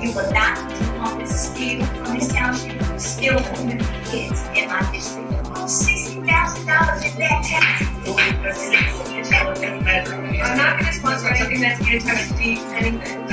You will not do on this scale from this township, still community kids in my district. $60,000 in that tax. I'm not going to sponsor anything that's anti-state anything.